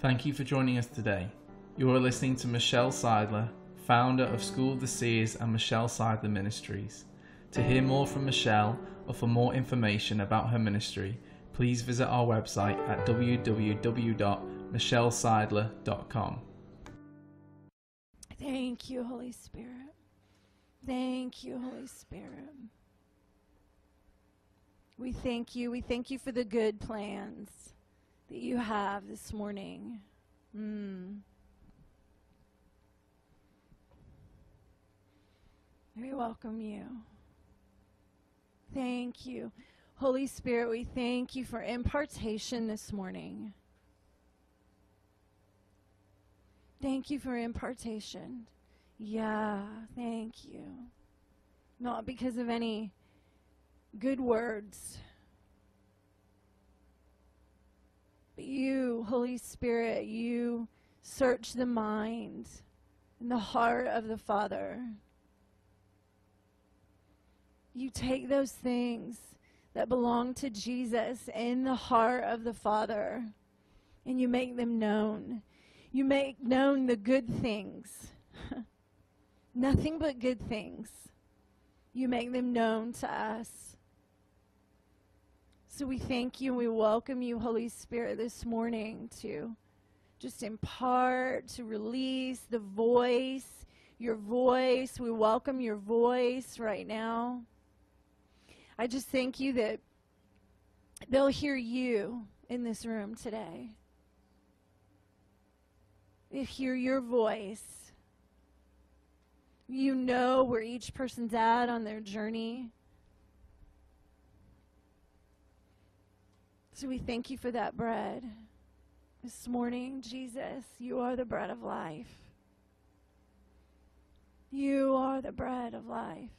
Thank you for joining us today. You are listening to Michelle Seidler, founder of School of the Seers and Michelle Seidler Ministries. To hear more from Michelle or for more information about her ministry, please visit our website at www.michelleseidler.com. Thank you, Holy Spirit. Thank you, Holy Spirit. We thank you. We thank you for the good plans that you have this morning. Mm. We welcome you. Thank you. Holy Spirit, we thank you for impartation this morning. Thank you for impartation. Yeah, thank you. Not because of any good words, you, Holy Spirit, you search the mind and the heart of the Father. You take those things that belong to Jesus in the heart of the Father and you make them known. You make known the good things. Nothing but good things. You make them known to us. So we thank you and we welcome you, Holy Spirit, this morning to just impart, to release the voice, your voice. We welcome your voice right now. I just thank you that they'll hear you in this room today. They hear your voice. You know where each person's at on their journey. So we thank you for that bread. This morning, Jesus, you are the bread of life. You are the bread of life.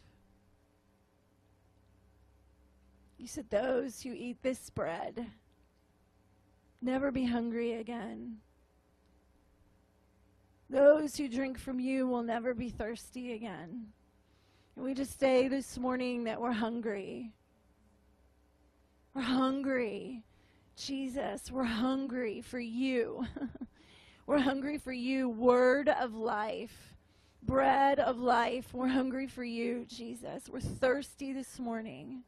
You said, Those who eat this bread never be hungry again. Those who drink from you will never be thirsty again. And we just say this morning that we're hungry. We're hungry. Jesus, we're hungry for you. we're hungry for you, word of life, bread of life. We're hungry for you, Jesus. We're thirsty this morning.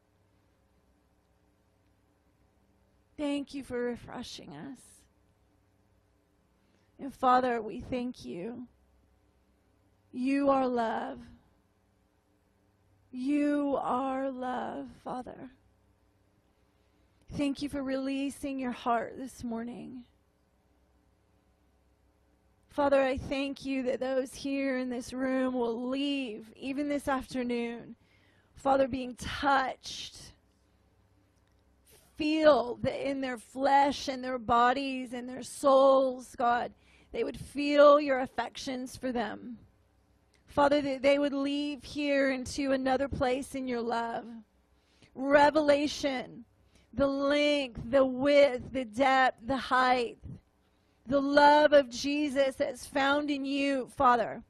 Thank you for refreshing us. And Father, we thank you. You are love. You are love, Father. Thank you for releasing your heart this morning. Father, I thank you that those here in this room will leave, even this afternoon, Father, being touched feel that in their flesh and their bodies and their souls, God, they would feel your affections for them. Father, that they would leave here into another place in your love. Revelation, the length, the width, the depth, the height, the love of Jesus that's found in you, Father.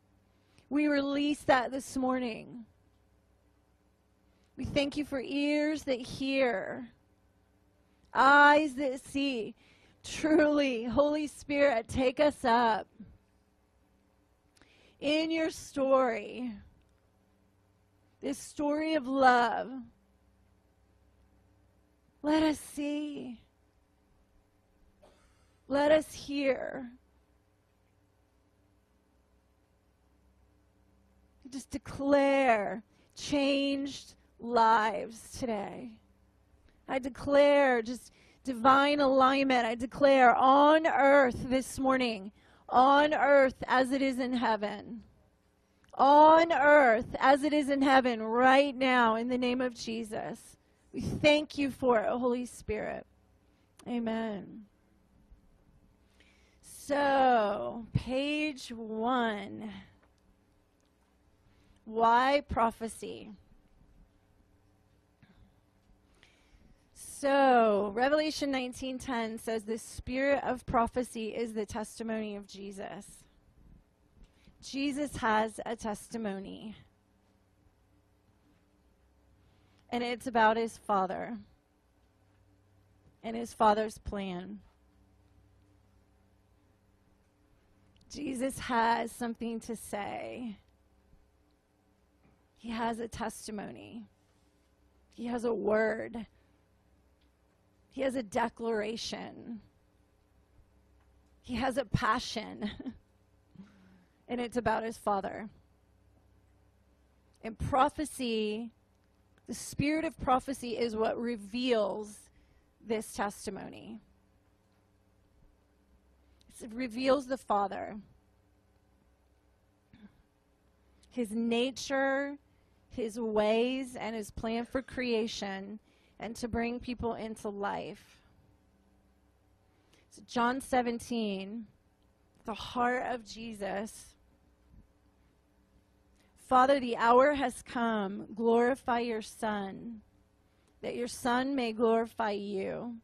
We release that this morning. We thank you for ears that hear eyes that see. Truly, Holy Spirit, take us up in your story, this story of love. Let us see. Let us hear. Just declare changed lives today. I declare just divine alignment. I declare on earth this morning, on earth as it is in heaven. On earth as it is in heaven right now in the name of Jesus. We thank you for it, Holy Spirit. Amen. So, page one. Why prophecy? So, Revelation 19:10 says the spirit of prophecy is the testimony of Jesus. Jesus has a testimony. And it's about his father and his father's plan. Jesus has something to say. He has a testimony. He has a word. He has a declaration. He has a passion. and it's about his Father. And prophecy, the spirit of prophecy is what reveals this testimony. It reveals the Father, his nature, his ways, and his plan for creation, and to bring people into life. So John 17, the heart of Jesus. Father, the hour has come. Glorify your Son, that your Son may glorify you.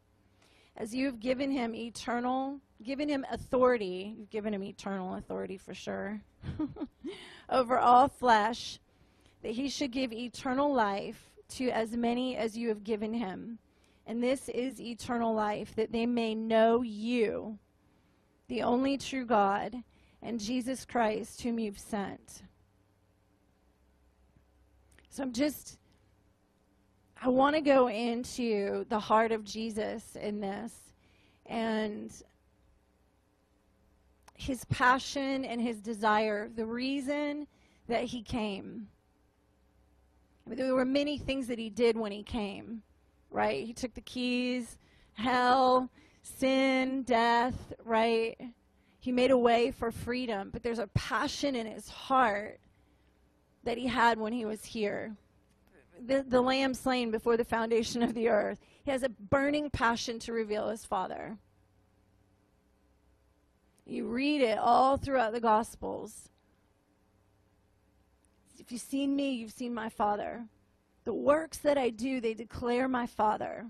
As you have given him eternal, given him authority, you've given him eternal authority for sure, over all flesh, that he should give eternal life to as many as you have given him. And this is eternal life, that they may know you, the only true God, and Jesus Christ, whom you've sent. So I'm just, I want to go into the heart of Jesus in this and his passion and his desire, the reason that he came. I mean, there were many things that he did when he came, right? He took the keys, hell, sin, death, right? He made a way for freedom, but there's a passion in his heart that he had when he was here. The, the lamb slain before the foundation of the earth. He has a burning passion to reveal his Father. You read it all throughout the Gospels. If you've seen me, you've seen my Father. The works that I do, they declare my Father.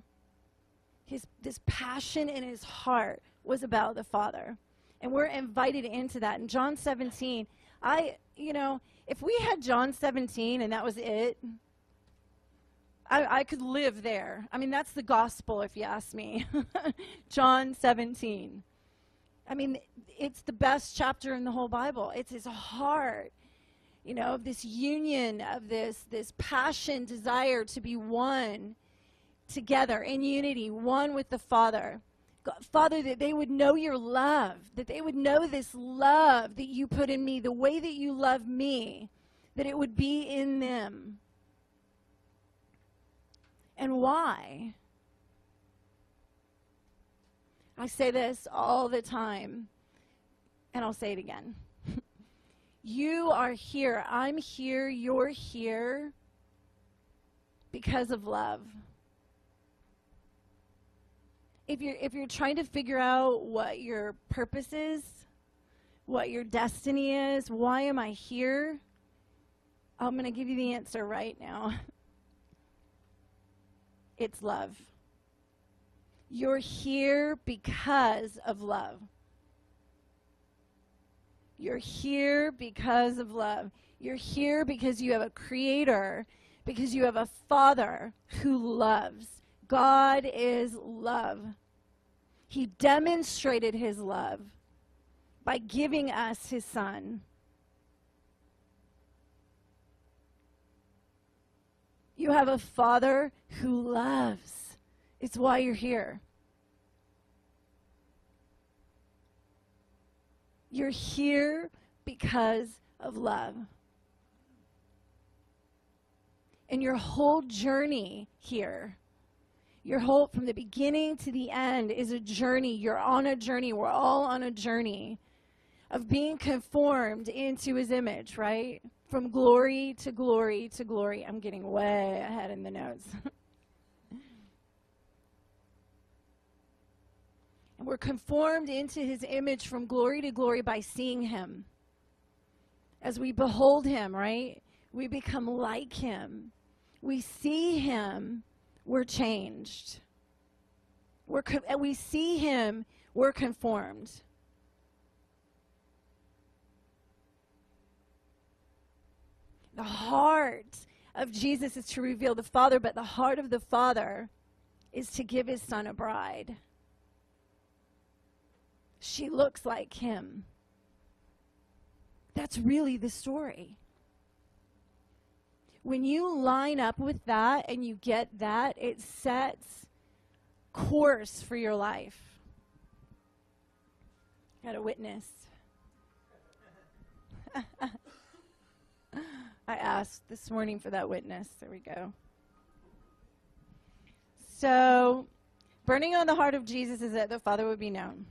His, this passion in his heart was about the Father. And we're invited into that. In John 17, I, you know, if we had John 17 and that was it, I, I could live there. I mean, that's the gospel, if you ask me. John 17. I mean, it's the best chapter in the whole Bible. It's his heart you know, of this union, of this, this passion, desire to be one together in unity, one with the Father. Father, that they would know your love, that they would know this love that you put in me, the way that you love me, that it would be in them. And why? I say this all the time, and I'll say it again. You are here. I'm here. You're here because of love. If you're if you're trying to figure out what your purpose is, what your destiny is, why am I here? I'm going to give you the answer right now. It's love. You're here because of love. You're here because of love. You're here because you have a creator, because you have a father who loves. God is love. He demonstrated his love by giving us his son. You have a father who loves. It's why you're here. You're here because of love. And your whole journey here, your whole, from the beginning to the end, is a journey. You're on a journey. We're all on a journey of being conformed into his image, right? From glory to glory to glory. I'm getting way ahead in the notes. And we're conformed into his image from glory to glory by seeing him. As we behold him, right? We become like him. We see him, we're changed. We're we see him, we're conformed. The heart of Jesus is to reveal the Father, but the heart of the Father is to give his Son a bride. She looks like him. That's really the story. When you line up with that and you get that, it sets course for your life. Got a witness. I asked this morning for that witness. There we go. So, burning on the heart of Jesus is that the Father would be known.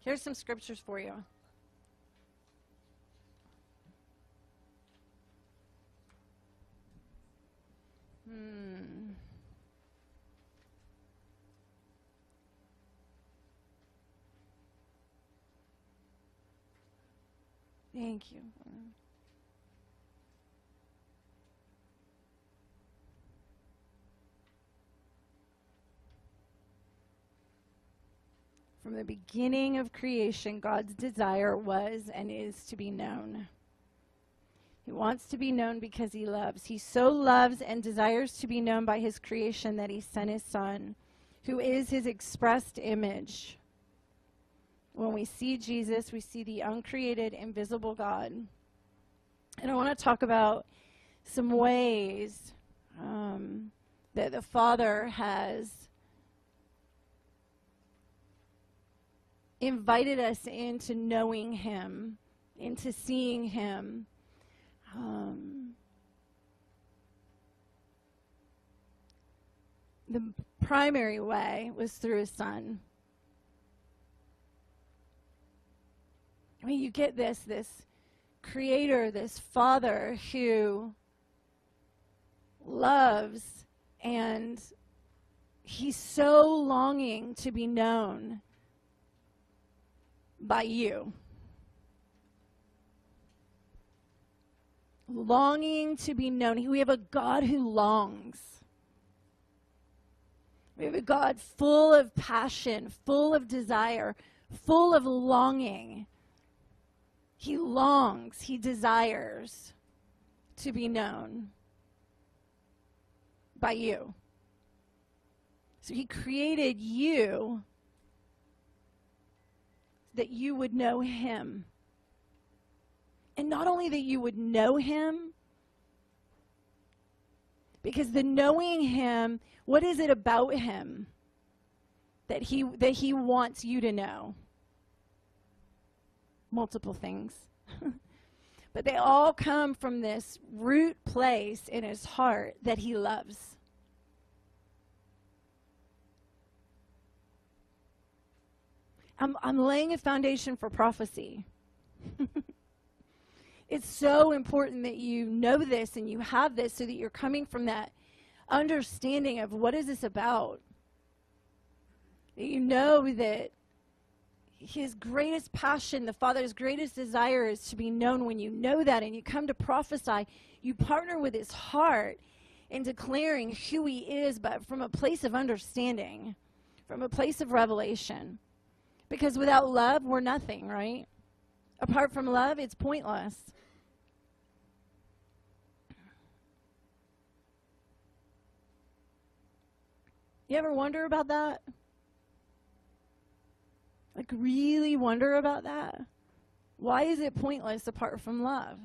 Here's some scriptures for you. Hmm. Thank you. From the beginning of creation, God's desire was and is to be known. He wants to be known because he loves. He so loves and desires to be known by his creation that he sent his son, who is his expressed image. When we see Jesus, we see the uncreated, invisible God. And I want to talk about some ways um, that the Father has invited us into knowing Him, into seeing Him. Um, the primary way was through His Son. I mean, you get this, this creator, this father who loves and he's so longing to be known by you. Longing to be known. We have a God who longs. We have a God full of passion, full of desire, full of longing. He longs, he desires to be known by you. So he created you that you would know him. And not only that you would know him, because the knowing him, what is it about him that he that he wants you to know? multiple things. but they all come from this root place in his heart that he loves. I'm, I'm laying a foundation for prophecy. it's so important that you know this and you have this so that you're coming from that understanding of what is this about. That you know that his greatest passion, the Father's greatest desire is to be known. When you know that and you come to prophesy, you partner with his heart in declaring who he is, but from a place of understanding, from a place of revelation. Because without love, we're nothing, right? Apart from love, it's pointless. You ever wonder about that? Like, really wonder about that? Why is it pointless apart from love?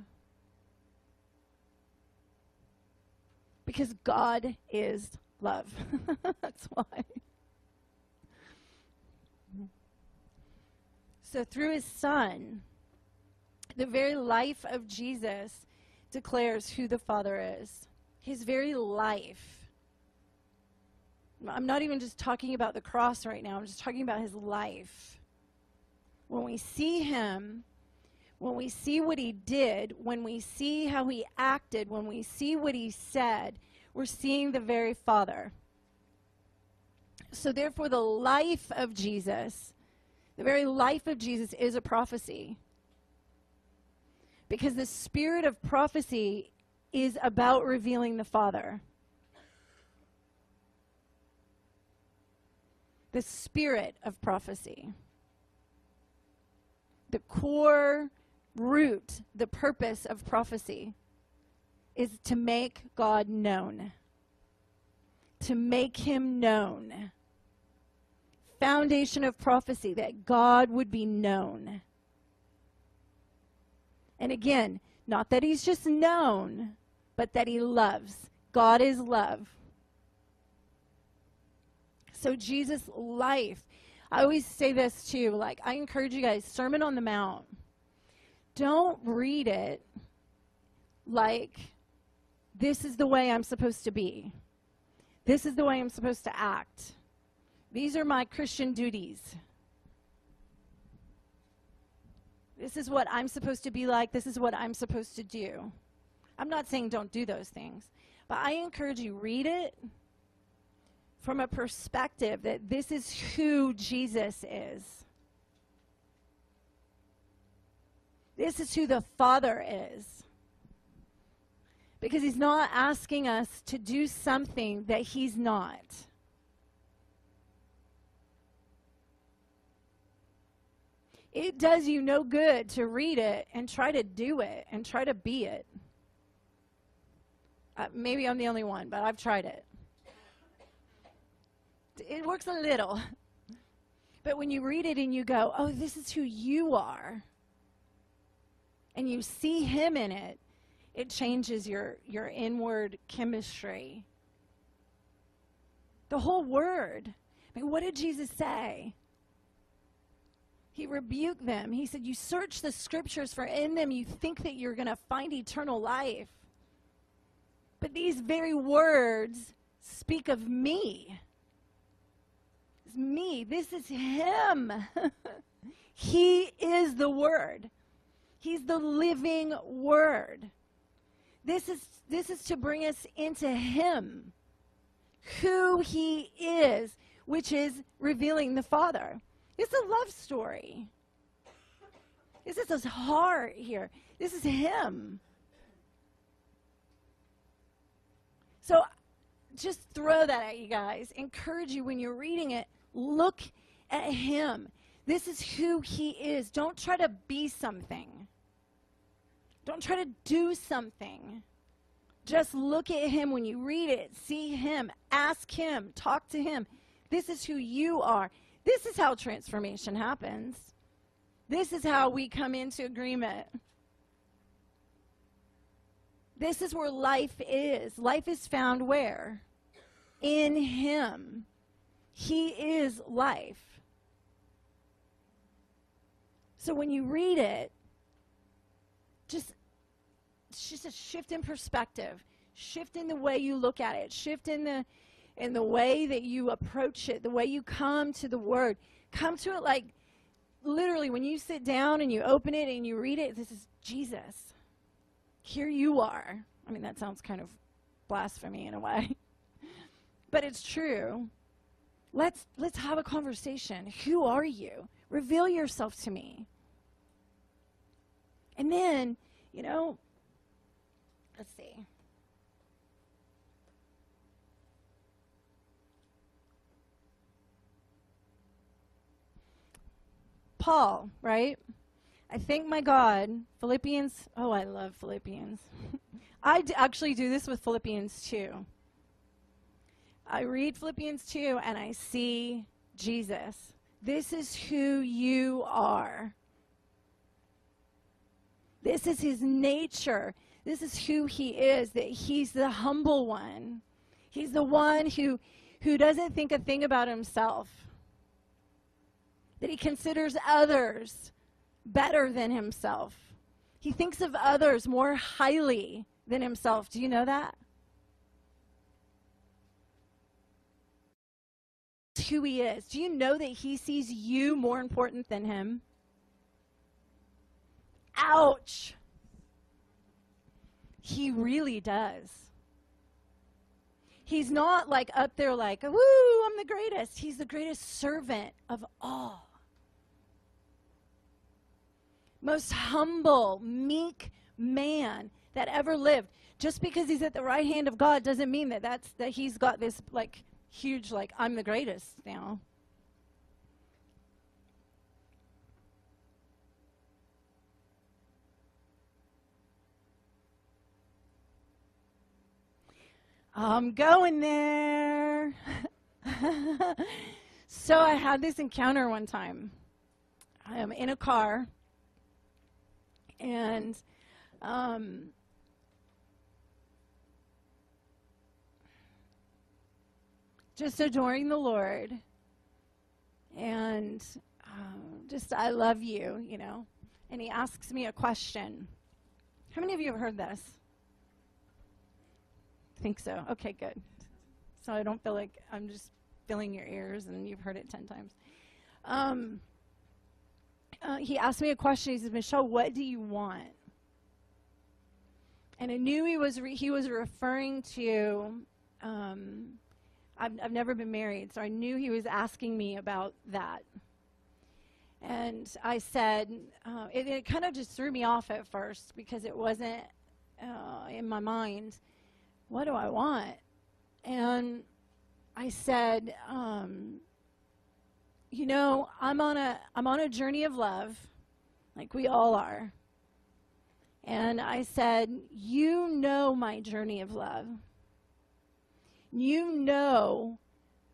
Because God is love. That's why. So, through his son, the very life of Jesus declares who the Father is. His very life. I'm not even just talking about the cross right now, I'm just talking about his life when we see him, when we see what he did, when we see how he acted, when we see what he said, we're seeing the very Father. So, therefore, the life of Jesus, the very life of Jesus is a prophecy. Because the spirit of prophecy is about revealing the Father. The spirit of prophecy the core root, the purpose of prophecy is to make God known. To make him known. Foundation of prophecy that God would be known. And again, not that he's just known, but that he loves. God is love. So, Jesus' life, I always say this too, like, I encourage you guys, Sermon on the Mount, don't read it like, this is the way I'm supposed to be. This is the way I'm supposed to act. These are my Christian duties. This is what I'm supposed to be like. This is what I'm supposed to do. I'm not saying don't do those things, but I encourage you read it from a perspective that this is who Jesus is. This is who the Father is. Because he's not asking us to do something that he's not. It does you no good to read it and try to do it and try to be it. Uh, maybe I'm the only one, but I've tried it. It works a little. But when you read it and you go, oh, this is who you are, and you see him in it, it changes your, your inward chemistry. The whole word. I mean, what did Jesus say? He rebuked them. He said, You search the scriptures, for in them you think that you're going to find eternal life. But these very words speak of me. It's me. This is Him. he is the Word, He's the living Word. This is, this is to bring us into Him, who He is, which is revealing the Father. It's a love story. This is his heart here. This is him. So just throw that at you guys. Encourage you when you're reading it, look at him. This is who he is. Don't try to be something. Don't try to do something. Just look at him when you read it. See him. Ask him. Talk to him. This is who you are. This is how transformation happens. This is how we come into agreement. This is where life is. Life is found where? In Him. He is life. So when you read it, just just a shift in perspective, shift in the way you look at it, shift in the in the way that you approach it, the way you come to the word. Come to it like literally when you sit down and you open it and you read it, this is Jesus. Here you are. I mean, that sounds kind of blasphemy in a way. but it's true. Let's let's have a conversation. Who are you? Reveal yourself to me. And then, you know, let's see. Paul, right? I thank my God. Philippians, oh, I love Philippians. I actually do this with Philippians too. I read Philippians 2 and I see Jesus. This is who you are. This is his nature. This is who he is, that he's the humble one. He's the one who, who doesn't think a thing about himself that he considers others better than himself. He thinks of others more highly than himself. Do you know that? Who he is. Do you know that he sees you more important than him? Ouch. He really does. He's not like up there like, woo, I'm the greatest. He's the greatest servant of all most humble, meek man that ever lived. Just because he's at the right hand of God doesn't mean that that's that he's got this like huge like I'm the greatest now. I'm going there. so I had this encounter one time. I'm in a car and Um, just adoring the Lord and um, just, I love you, you know. And he asks me a question. How many of you have heard this? I Think so. Okay, good. So I don't feel like I'm just filling your ears and you've heard it 10 times. Um, uh, he asked me a question. He says, Michelle, what do you want? And I knew he was he was referring to. Um, I've, I've never been married, so I knew he was asking me about that. And I said, uh, it, it kind of just threw me off at first because it wasn't uh, in my mind. What do I want? And I said, um, you know, I'm on a I'm on a journey of love, like we all are. And I said, you know my journey of love. You know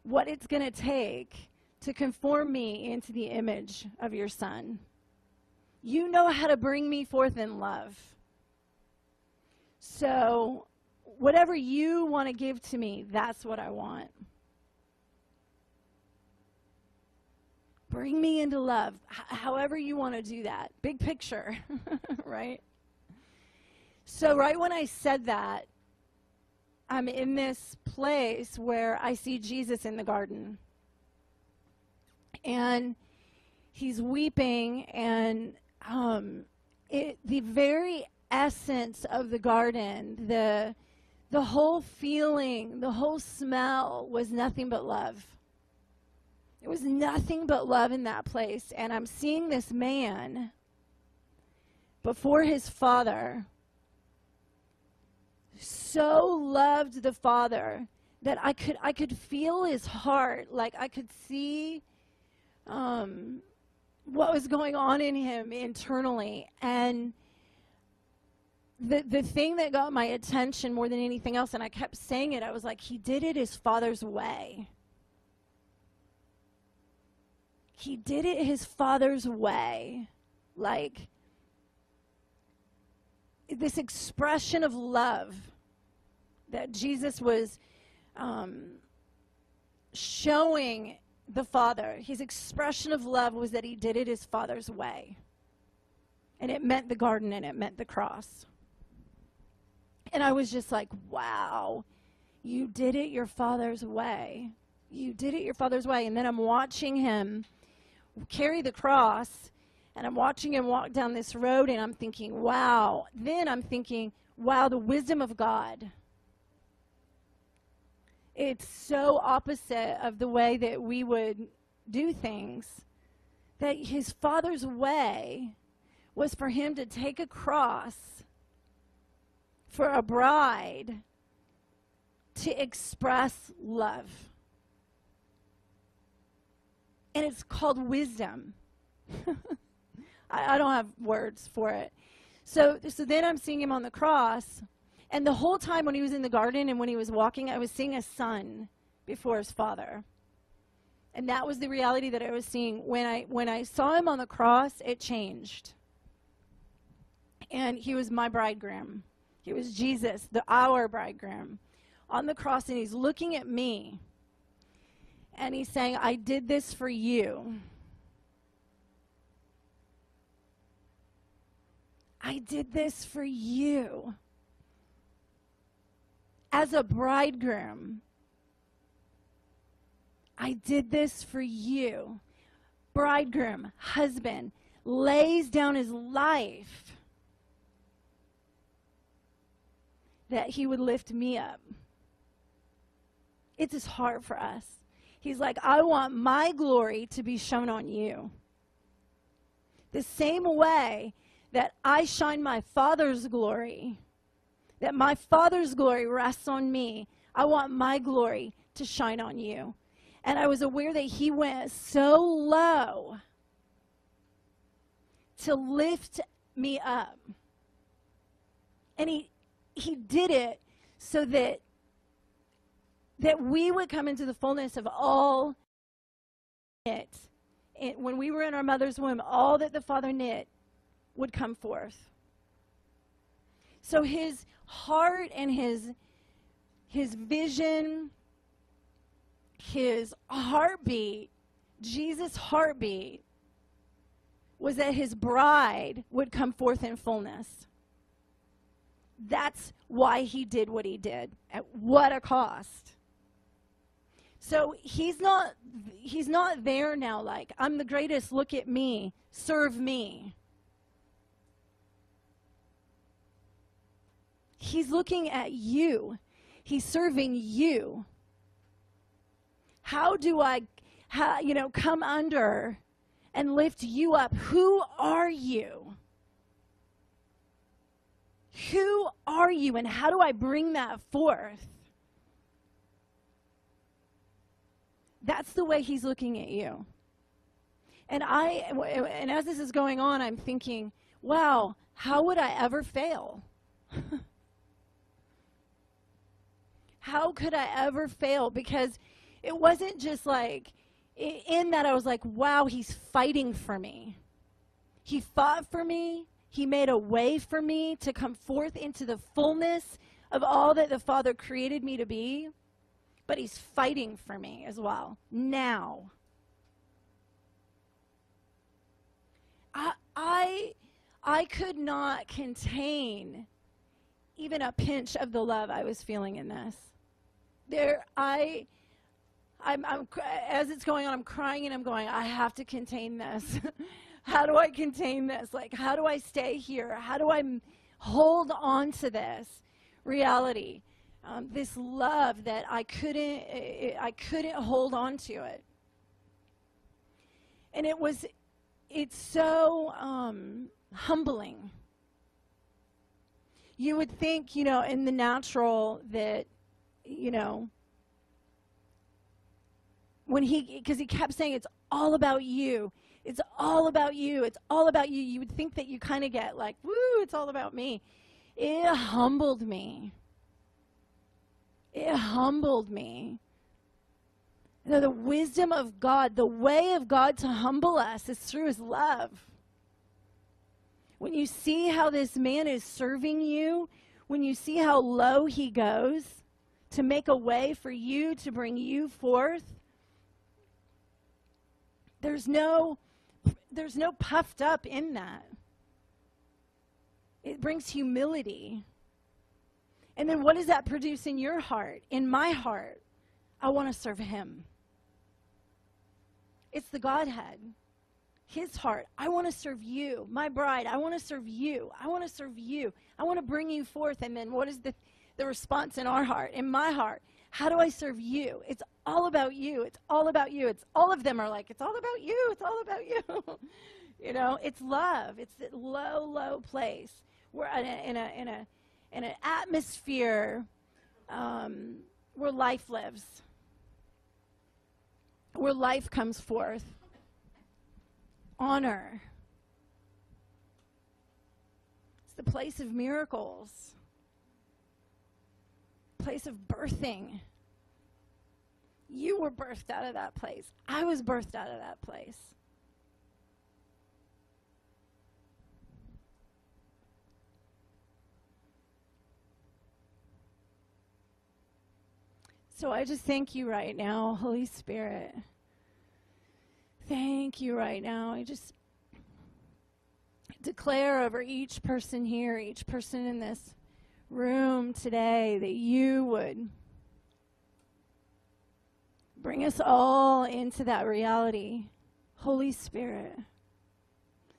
what it's going to take to conform me into the image of your son. You know how to bring me forth in love. So, whatever you want to give to me, that's what I want. Bring me into love, H- however you want to do that. Big picture, right? So, right when I said that, I'm in this place where I see Jesus in the garden. And he's weeping, and um, it, the very essence of the garden, the, the whole feeling, the whole smell was nothing but love. It was nothing but love in that place. And I'm seeing this man before his father so loved the father that I could I could feel his heart. Like I could see um, what was going on in him internally. And the the thing that got my attention more than anything else and I kept saying it I was like he did it his father's way he did it his father's way. Like this expression of love that Jesus was um, showing the Father. His expression of love was that he did it his Father's way. And it meant the garden and it meant the cross. And I was just like, wow, you did it your Father's way. You did it your Father's way. And then I'm watching him carry the cross and I'm watching him walk down this road and I'm thinking, wow. Then I'm thinking, wow, the wisdom of God. It's so opposite of the way that we would do things. That his father's way was for him to take a cross for a bride to express love and it's called wisdom. I, I, don't have words for it. So, so then I'm seeing him on the cross, and the whole time when he was in the garden and when he was walking, I was seeing a son before his father. And that was the reality that I was seeing. When I, when I saw him on the cross, it changed. And he was my bridegroom. He was Jesus, the our bridegroom, on the cross, and he's looking at me and he's saying, I did this for you. I did this for you. As a bridegroom, I did this for you. Bridegroom, husband, lays down his life that he would lift me up. It's heart for us. He's like, I want my glory to be shown on you. The same way that I shine my Father's glory, that my Father's glory rests on me, I want my glory to shine on you. And I was aware that He went so low to lift me up. And He, he did it so that that we would come into the fullness of all it. it. When we were in our mother's womb, all that the Father knit would come forth. So his heart and his his vision, his heartbeat, Jesus' heartbeat was that his bride would come forth in fullness. That's why he did what he did. At what a cost. So he's not he's not there now like I'm the greatest, look at me, serve me. He's looking at you. He's serving you. How do I how, you know come under and lift you up? Who are you? Who are you and how do I bring that forth? That's the way he's looking at you. And I and as this is going on, I'm thinking, wow, how would I ever fail? how could I ever fail? Because it wasn't just like in that I was like, wow, he's fighting for me. He fought for me. He made a way for me to come forth into the fullness of all that the Father created me to be but he's fighting for me as well now. I, I, I could not contain even a pinch of the love I was feeling in this. There, I, I'm, I'm, as it's going on, I'm crying and I'm going, I have to contain this. how do I contain this? Like, how do I stay here? How do I hold on to this reality? Um, this love that I couldn't, I couldn't hold on to it. And it was, it's so um, humbling. You would think, you know, in the natural that, you know, when he, because he kept saying it's all about you. It's all about you. It's all about you. You would think that you kind of get like, woo, it's all about me. It humbled me it humbled me. You know, the wisdom of God, the way of God to humble us is through his love. When you see how this man is serving you, when you see how low he goes to make a way for you to bring you forth, there's no there's no puffed up in that. It brings humility. And then what does that produce in your heart? In my heart, I want to serve Him. It's the Godhead, His heart. I want to serve you, my bride. I want to serve you. I want to serve you. I want to bring you forth. And then what is the, the response in our heart, in my heart? How do I serve you? It's all about you. It's all about you. It's all of them are like, it's all about you. It's all about you. you know, it's love. It's that low, low place. We're in a, in a, in a in an atmosphere um, where life lives, where life comes forth. Honor. It's the place of miracles, place of birthing. You were birthed out of that place. I was birthed out of that place. So I just thank you right now, Holy Spirit. Thank you right now. I just declare over each person here, each person in this room today, that you would bring us all into that reality. Holy Spirit.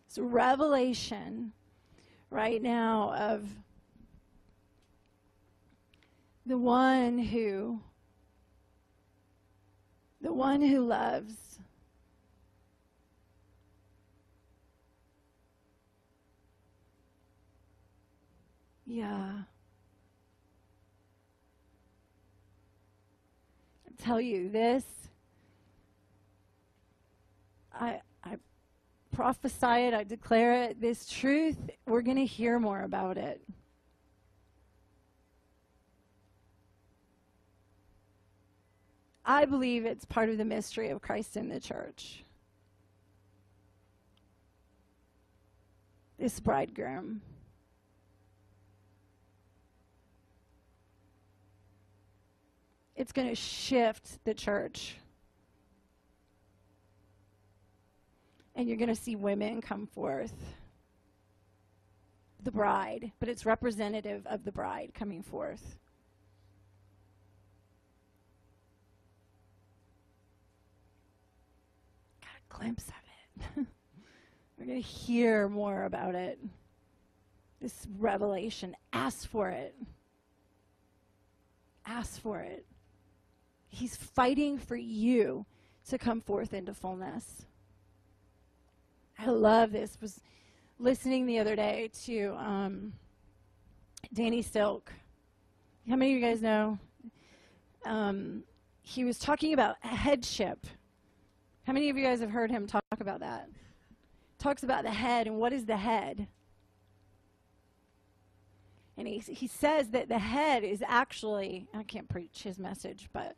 It's revelation right now of the one who the one who loves. Yeah. I tell you this. I I prophesy it, I declare it, this truth, we're going to hear more about it. I believe it's part of the mystery of Christ in the church. This bridegroom. It's going to shift the church. And you're going to see women come forth the bride, but it's representative of the bride coming forth. Glimpse of it. We're going to hear more about it. This revelation. Ask for it. Ask for it. He's fighting for you to come forth into fullness. I love this. Was listening the other day to um, Danny Silk. How many of you guys know? Um, he was talking about headship. How many of you guys have heard him talk about that? Talks about the head and what is the head? And he, he says that the head is actually, I can't preach his message, but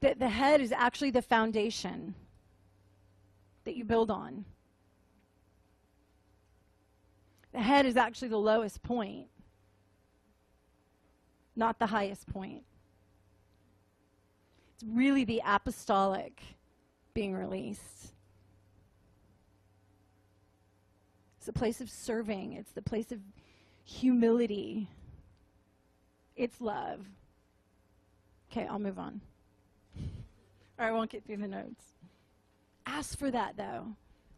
that the head is actually the foundation that you build on. The head is actually the lowest point, not the highest point. It's really the apostolic being released. It's a place of serving, it's the place of humility, it's love. Okay, I'll move on. Or I won't get through the notes. Ask for that, though.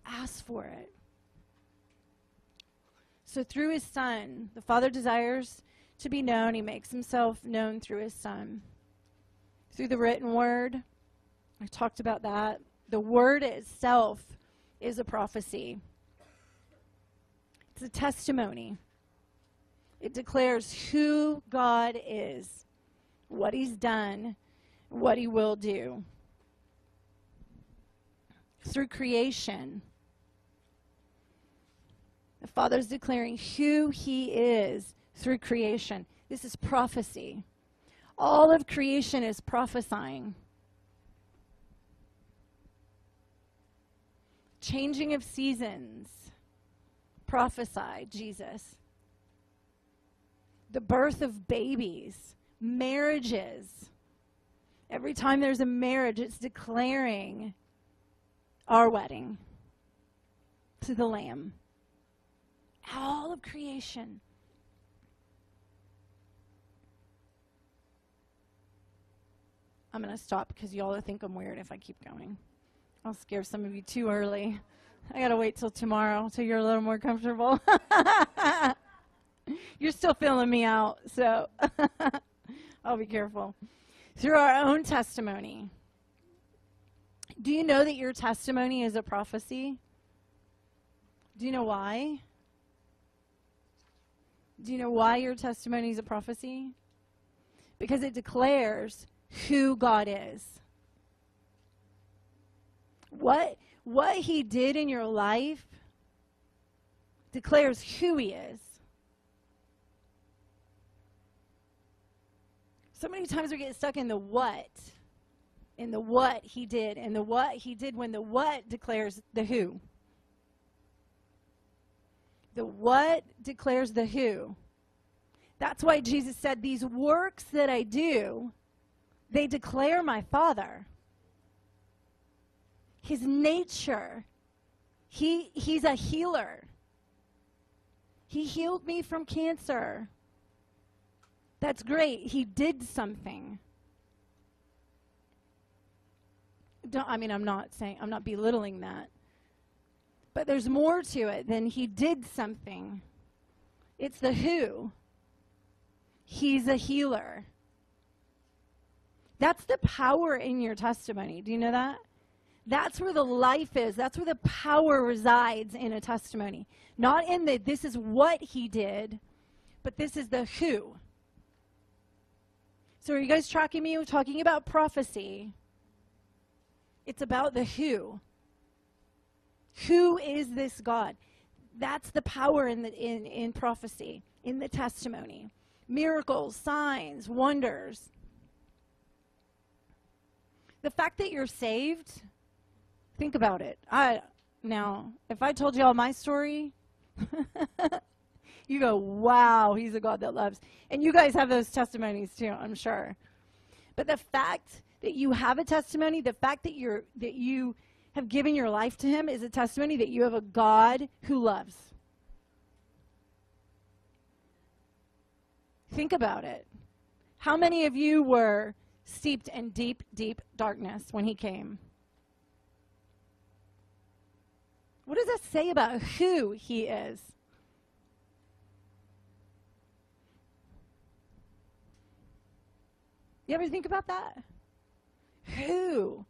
Ask for it. So, through his son, the Father desires to be known. He makes himself known through his son. Through the written word, I talked about that. The word itself is a prophecy, it's a testimony. It declares who God is, what he's done, what he will do through creation. The Father's declaring who He is through creation. This is prophecy. All of creation is prophesying. Changing of seasons, prophesy Jesus. The birth of babies, marriages. Every time there's a marriage, it's declaring our wedding to the Lamb. All of creation. I'm going to stop because y'all think I'm weird if I keep going. I'll scare some of you too early. I got to wait till tomorrow till you're a little more comfortable. you're still filling me out, so I'll be careful. Through our own testimony, do you know that your testimony is a prophecy? Do you know why? Do you know why your testimony is a prophecy? Because it declares who God is. What what he did in your life declares who he is. So many times we get stuck in the what in the what he did, and the what he did when the what declares the who. The what declares the who. That's why Jesus said, These works that I do, they declare my Father. His nature. He, he's a healer. He healed me from cancer. That's great. He did something. don't, I mean, I'm not saying, I'm not belittling that. But there's more to it than he did something. It's the who. He's a healer. That's the power in your testimony. Do you know that? That's where the life is. That's where the power resides in a testimony. Not in the this is what he did, but this is the who. So are you guys tracking me? We're talking about prophecy. It's about the who. Who is this God? That's the power in, the, in, in prophecy, in the testimony. Miracles, signs, wonders. The fact that you're saved, think about it. I now, if I told you all my story, you go, "Wow, he's a God that loves." And you guys have those testimonies too, I'm sure. But the fact that you have a testimony, the fact that you're that you have given your life to him is a testimony that you have a God who loves. Think about it. How many of you were steeped in deep, deep darkness when he came? What does that say about who he is? You ever think about that? Who